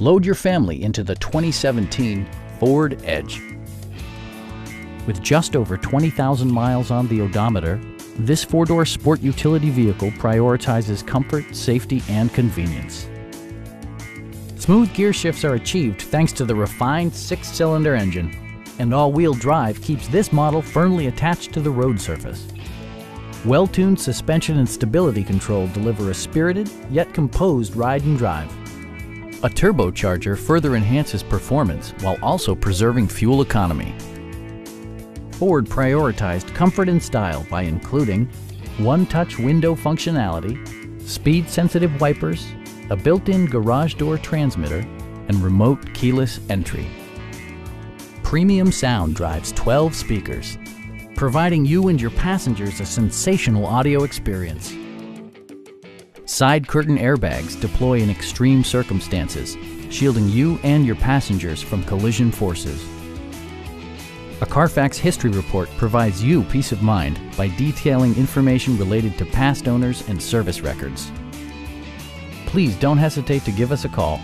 Load your family into the 2017 Ford Edge. With just over 20,000 miles on the odometer, this four-door sport utility vehicle prioritizes comfort, safety, and convenience. Smooth gear shifts are achieved thanks to the refined six-cylinder engine, and all-wheel drive keeps this model firmly attached to the road surface. Well-tuned suspension and stability control deliver a spirited yet composed ride and drive. A turbocharger further enhances performance while also preserving fuel economy. Ford prioritized comfort and style by including one-touch window functionality, speed-sensitive wipers, a built-in garage door transmitter, and remote keyless entry. Premium sound drives 12 speakers, providing you and your passengers a sensational audio experience. Side curtain airbags deploy in extreme circumstances, shielding you and your passengers from collision forces. A Carfax history report provides you peace of mind by detailing information related to past owners and service records. Please don't hesitate to give us a call